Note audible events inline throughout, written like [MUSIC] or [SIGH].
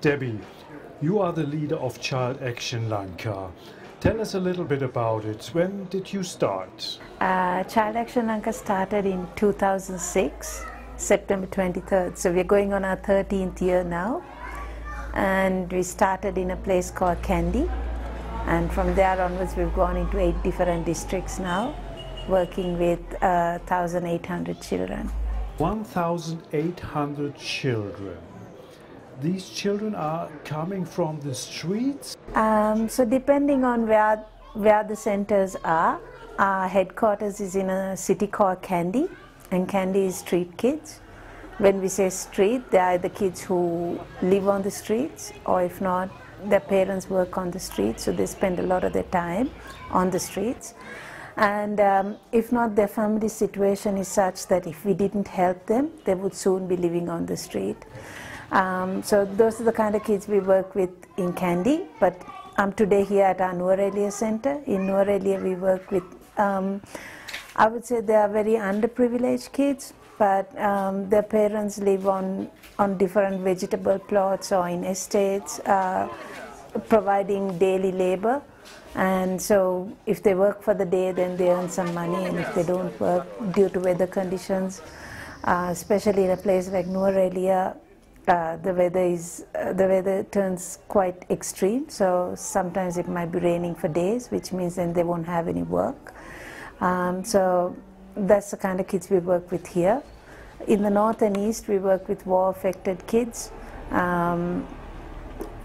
Debbie, you are the leader of Child Action Lanka. Tell us a little bit about it. When did you start? Uh, Child Action Lanka started in 2006, September 23rd. So we're going on our 13th year now. And we started in a place called Kandy. And from there onwards, we've gone into eight different districts now, working with uh, 1,800 children. 1,800 children. These children are coming from the streets? Um, so depending on where, where the centers are, our headquarters is in a city called Kandy, and Kandy is street kids. When we say street, they are the kids who live on the streets, or if not, their parents work on the streets, so they spend a lot of their time on the streets. And um, if not, their family situation is such that if we didn't help them, they would soon be living on the street. Um, so those are the kind of kids we work with in Kandy, but I'm today here at our Nuwara Center. In Nuwara we work with, um, I would say they are very underprivileged kids, but um, their parents live on, on different vegetable plots or in estates, uh, providing daily labor. And so if they work for the day, then they earn some money, and if they don't work due to weather conditions, uh, especially in a place like Nuwara uh, the weather is uh, the weather turns quite extreme. So sometimes it might be raining for days which means then they won't have any work. Um, so that's the kind of kids we work with here. In the north and east we work with war affected kids. Um,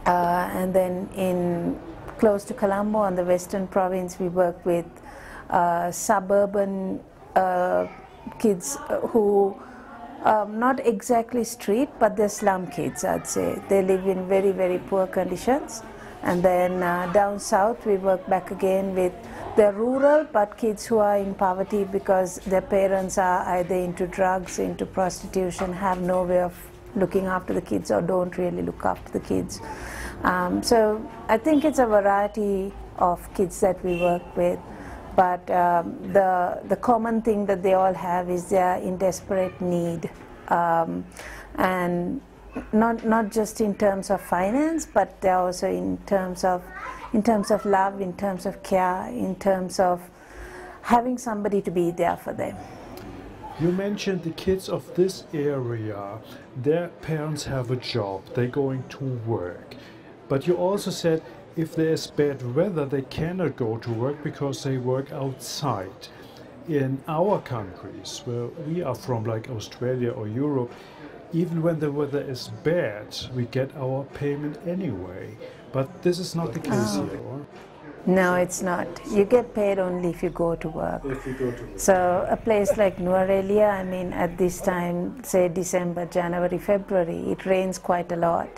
uh, and then in close to Colombo on the western province we work with uh, suburban uh, kids who um, not exactly street, but they're slum kids, I'd say. They live in very, very poor conditions. And then uh, down south, we work back again with the rural, but kids who are in poverty because their parents are either into drugs, into prostitution, have no way of looking after the kids, or don't really look after the kids. Um, so I think it's a variety of kids that we work with but um, the, the common thing that they all have is they are in desperate need. Um, and not, not just in terms of finance, but they're also in terms of, in terms of love, in terms of care, in terms of having somebody to be there for them. You mentioned the kids of this area, their parents have a job, they're going to work. But you also said if there's bad weather, they cannot go to work because they work outside. In our countries, where we are from, like Australia or Europe, even when the weather is bad, we get our payment anyway. But this is not the case oh. here. No, it's not. You get paid only if you go to work. If you go to work. So a place like Nuwara, I mean, at this time, say December, January, February, it rains quite a lot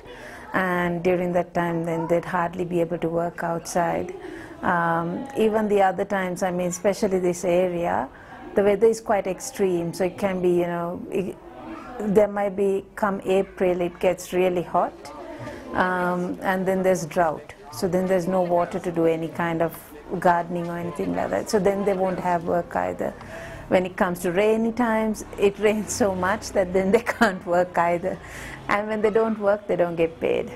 and during that time then they'd hardly be able to work outside. Um, even the other times, I mean, especially this area, the weather is quite extreme, so it can be, you know, it, there might be, come April, it gets really hot, um, and then there's drought. So then there's no water to do any kind of gardening or anything like that. So then they won't have work either. When it comes to rainy times, it rains so much that then they [LAUGHS] can't work either. And when they don't work, they don't get paid.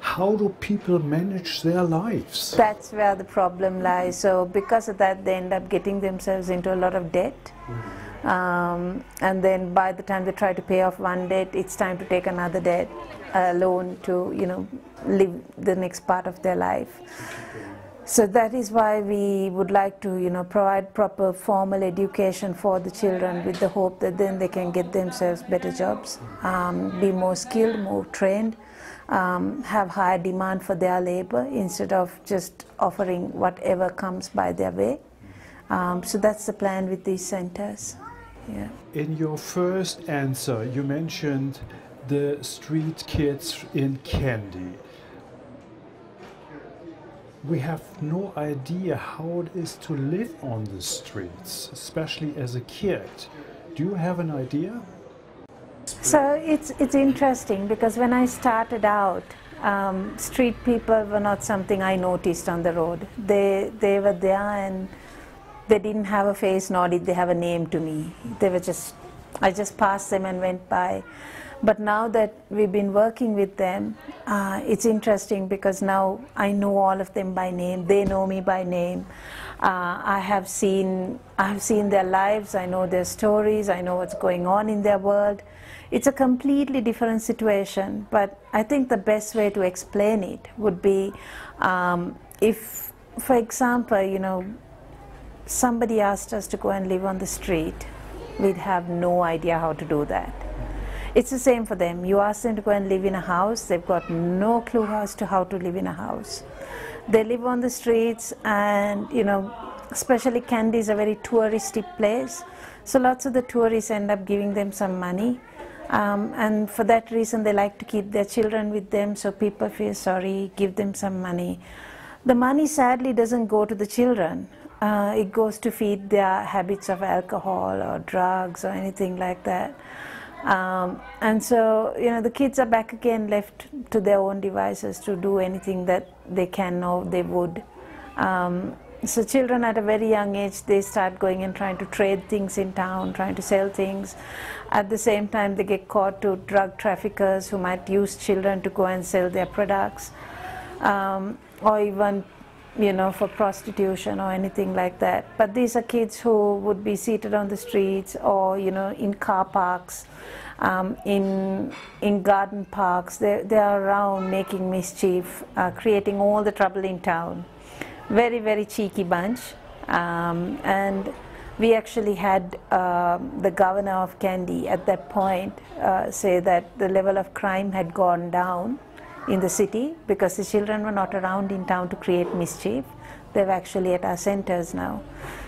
How do people manage their lives? That's where the problem lies. So because of that, they end up getting themselves into a lot of debt. Mm. Um, and then by the time they try to pay off one debt, it's time to take another debt, a loan to, you know, live the next part of their life. So that is why we would like to, you know, provide proper formal education for the children with the hope that then they can get themselves better jobs, um, be more skilled, more trained, um, have higher demand for their labor instead of just offering whatever comes by their way. Um, so that's the plan with these centers. Yeah. In your first answer, you mentioned the street kids in Kandy we have no idea how it is to live on the streets, especially as a kid. Do you have an idea? So it's, it's interesting because when I started out, um, street people were not something I noticed on the road. They, they were there and they didn't have a face nor did they have a name to me. They were just, I just passed them and went by. But now that we've been working with them, uh, it's interesting because now I know all of them by name. They know me by name. Uh, I have seen I have seen their lives. I know their stories. I know what's going on in their world. It's a completely different situation. But I think the best way to explain it would be um, if, for example, you know, somebody asked us to go and live on the street, we'd have no idea how to do that. It's the same for them. You ask them to go and live in a house, they've got no clue as to how to live in a house. They live on the streets, and you know, especially Kandy is a very touristy place, so lots of the tourists end up giving them some money. Um, and for that reason, they like to keep their children with them, so people feel sorry, give them some money. The money sadly doesn't go to the children. Uh, it goes to feed their habits of alcohol or drugs or anything like that. Um, and so, you know, the kids are back again left to their own devices to do anything that they can or they would. Um, so children at a very young age, they start going and trying to trade things in town, trying to sell things. At the same time, they get caught to drug traffickers who might use children to go and sell their products. Um, or even you know, for prostitution or anything like that. But these are kids who would be seated on the streets or, you know, in car parks, um, in, in garden parks. They're, they're around making mischief, uh, creating all the trouble in town. Very, very cheeky bunch. Um, and we actually had uh, the governor of Kandy at that point uh, say that the level of crime had gone down in the city because the children were not around in town to create mischief. They're actually at our centers now.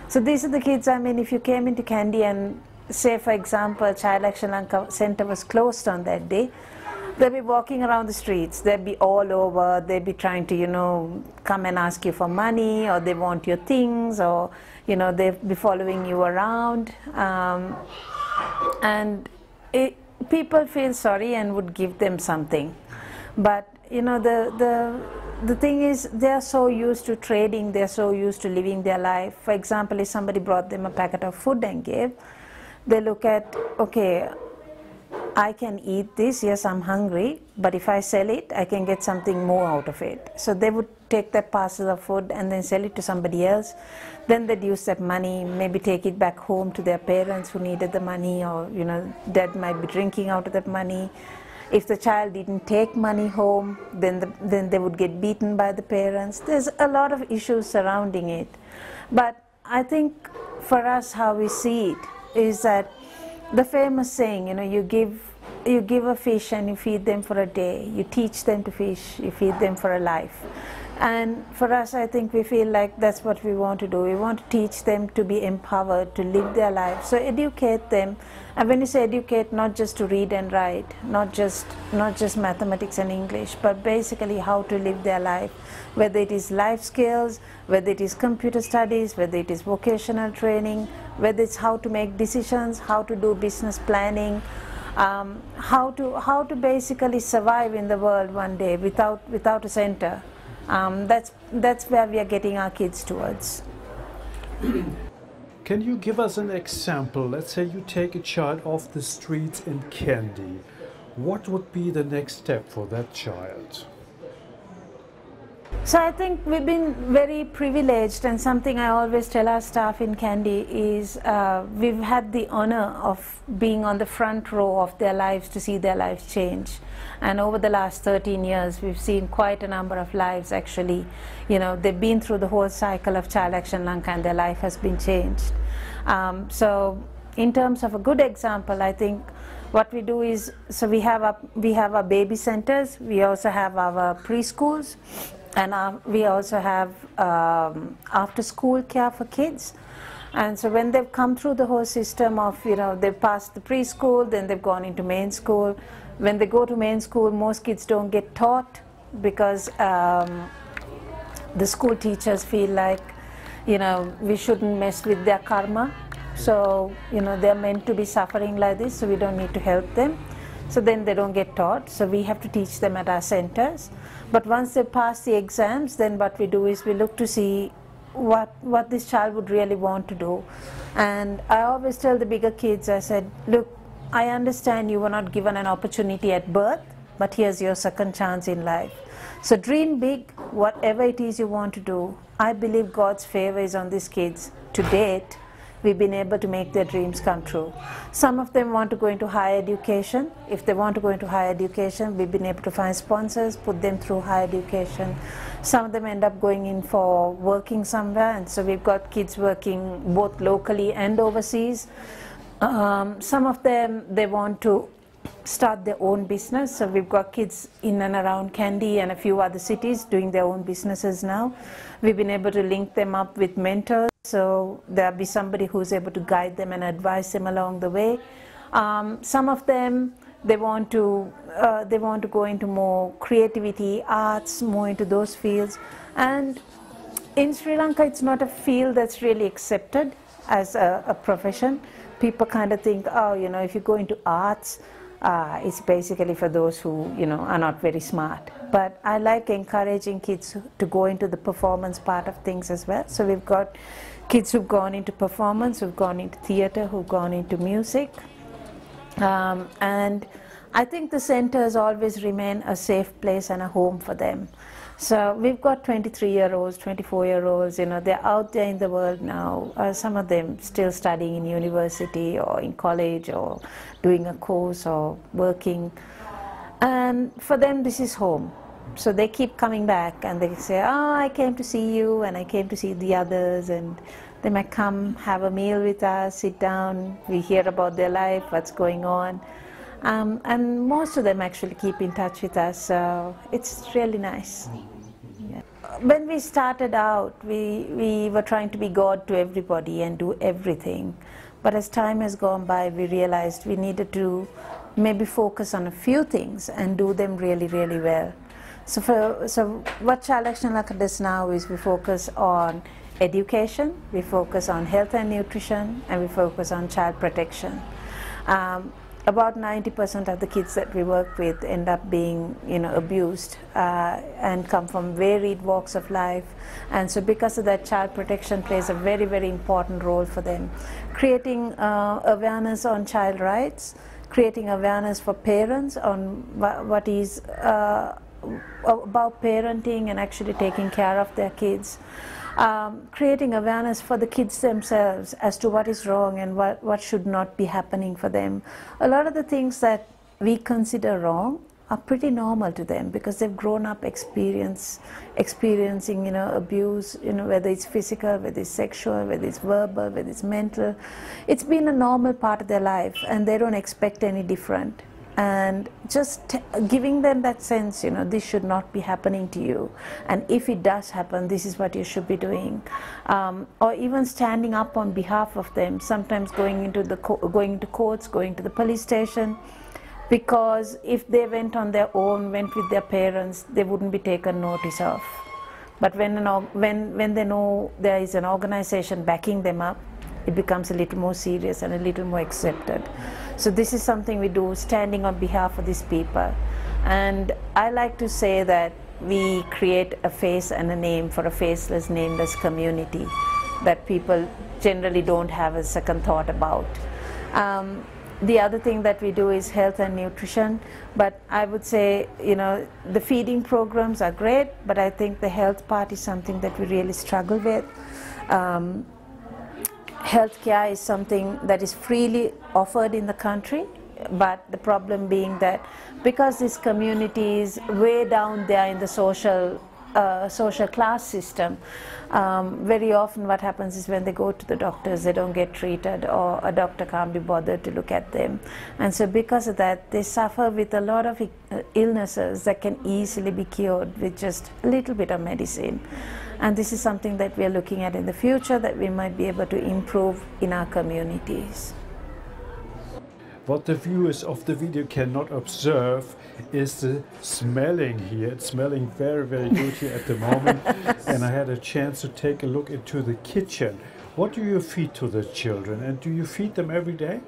So these are the kids, I mean, if you came into Kandy and say, for example, Child Action Lanka Center was closed on that day, they'd be walking around the streets. They'd be all over. They'd be trying to, you know, come and ask you for money or they want your things or, you know, they'd be following you around. Um, and it, people feel sorry and would give them something. But you know the the the thing is they are so used to trading, they are so used to living their life. For example, if somebody brought them a packet of food and gave, they look at okay, I can eat this, yes, I'm hungry, but if I sell it, I can get something more out of it. So they would take that parcel of food and then sell it to somebody else. Then they'd use that money, maybe take it back home to their parents who needed the money, or, you know, dad might be drinking out of that money. If the child didn't take money home, then, the, then they would get beaten by the parents. There's a lot of issues surrounding it. But I think for us, how we see it is that the famous saying, you know, you give, you give a fish and you feed them for a day. You teach them to fish, you feed them for a life. And for us, I think we feel like that's what we want to do. We want to teach them to be empowered, to live their life. So educate them. And when you say educate, not just to read and write, not just not just mathematics and English, but basically how to live their life, whether it is life skills, whether it is computer studies, whether it is vocational training, whether it's how to make decisions, how to do business planning, um, how to how to basically survive in the world one day without without a center. Um, that's that's where we are getting our kids towards. [CLEARS THROAT] Can you give us an example? Let's say you take a child off the streets in Kandy. What would be the next step for that child? So I think we've been very privileged, and something I always tell our staff in Kandy is uh, we've had the honor of being on the front row of their lives to see their lives change. And over the last 13 years, we've seen quite a number of lives actually. You know, they've been through the whole cycle of Child Action Lanka, and their life has been changed. Um, so, in terms of a good example, I think what we do is so we have a we have our baby centers. We also have our preschools and uh, we also have um, after school care for kids. And so when they've come through the whole system of you know they've passed the preschool then they've gone into main school. When they go to main school most kids don't get taught because um, the school teachers feel like you know we shouldn't mess with their karma. So you know they're meant to be suffering like this so we don't need to help them so then they don't get taught so we have to teach them at our centers but once they pass the exams, then what we do is we look to see what what this child would really want to do. And I always tell the bigger kids, I said, look, I understand you were not given an opportunity at birth, but here's your second chance in life. So dream big, whatever it is you want to do. I believe God's favor is on these kids. To date, we've been able to make their dreams come true. Some of them want to go into higher education. If they want to go into higher education, we've been able to find sponsors, put them through higher education. Some of them end up going in for working somewhere, and so we've got kids working both locally and overseas. Um, some of them, they want to start their own business. So we've got kids in and around Kandy and a few other cities doing their own businesses now. We've been able to link them up with mentors. So there'll be somebody who's able to guide them and advise them along the way. Um, some of them, they want to uh, they want to go into more creativity, arts, more into those fields. And in Sri Lanka, it's not a field that's really accepted as a, a profession. People kind of think, oh, you know, if you go into arts, uh, it's basically for those who you know are not very smart. But I like encouraging kids to go into the performance part of things as well. So we've got kids who've gone into performance, who've gone into theater, who've gone into music, um, and I think the centers always remain a safe place and a home for them. So we've got 23 year olds, 24 year olds, you know, they're out there in the world now. Uh, some of them still studying in university or in college or doing a course or working. And for them, this is home. So they keep coming back and they say, Oh, I came to see you and I came to see the others. And they might come have a meal with us, sit down, we hear about their life, what's going on. Um, and most of them actually keep in touch with us, so it's really nice. Yeah. When we started out, we, we were trying to be God to everybody and do everything. But as time has gone by, we realized we needed to maybe focus on a few things and do them really, really well. So, for, so what Child Action Lanka does now is we focus on education, we focus on health and nutrition, and we focus on child protection. Um, about 90% of the kids that we work with end up being you know abused uh, and come from varied walks of life. And so because of that child protection plays a very very important role for them. Creating uh, awareness on child rights creating awareness for parents on wh what is uh, about parenting and actually taking care of their kids um, creating awareness for the kids themselves as to what is wrong and what, what should not be happening for them. A lot of the things that we consider wrong are pretty normal to them because they've grown up experience experiencing you know abuse you know whether it's physical whether it's sexual whether it's verbal whether it's mental it's been a normal part of their life and they don't expect any different and just giving them that sense, you know, this should not be happening to you. And if it does happen, this is what you should be doing. Um, or even standing up on behalf of them, sometimes going into, the going into courts, going to the police station, because if they went on their own, went with their parents, they wouldn't be taken notice of. But when, an, when, when they know there is an organization backing them up, it becomes a little more serious and a little more accepted. So this is something we do standing on behalf of these people. And I like to say that we create a face and a name for a faceless, nameless community that people generally don't have a second thought about. Um, the other thing that we do is health and nutrition, but I would say, you know, the feeding programs are great, but I think the health part is something that we really struggle with. Um, healthcare is something that is freely offered in the country but the problem being that because this community is way down there in the social uh, social class system um, very often what happens is when they go to the doctors they don't get treated or a doctor can't be bothered to look at them. And so because of that they suffer with a lot of illnesses that can easily be cured with just a little bit of medicine and this is something that we are looking at in the future that we might be able to improve in our communities. What the viewers of the video cannot observe is the smelling here. It's smelling very, very good here at the moment. [LAUGHS] and I had a chance to take a look into the kitchen. What do you feed to the children and do you feed them every day?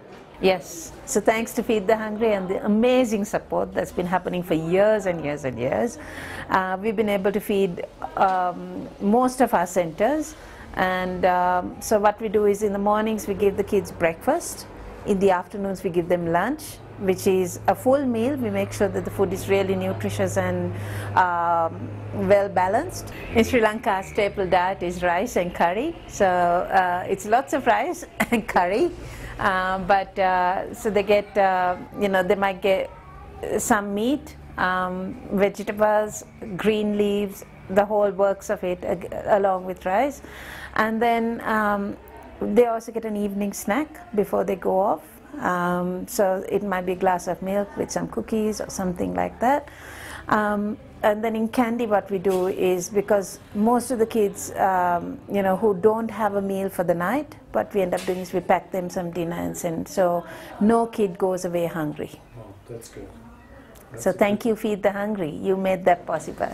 Yes. So thanks to Feed the Hungry and the amazing support that's been happening for years and years and years, uh, we've been able to feed um, most of our centers. And um, so what we do is in the mornings we give the kids breakfast. in the afternoons, we give them lunch, which is a full meal. We make sure that the food is really nutritious and um, well balanced. In Sri Lanka, our staple diet is rice and curry. So uh, it's lots of rice [LAUGHS] and curry. Um, but uh, so they get, uh, you know, they might get some meat, um, vegetables, green leaves, the whole works of it uh, along with rice. And then um, they also get an evening snack before they go off. Um, so it might be a glass of milk with some cookies or something like that. Um, and then in Kandy, what we do is because most of the kids, um, you know, who don't have a meal for the night, what we end up doing is we pack them some dinner and send. So no kid goes away hungry. Oh, that's good. So thank you, Feed the Hungry. You made that possible.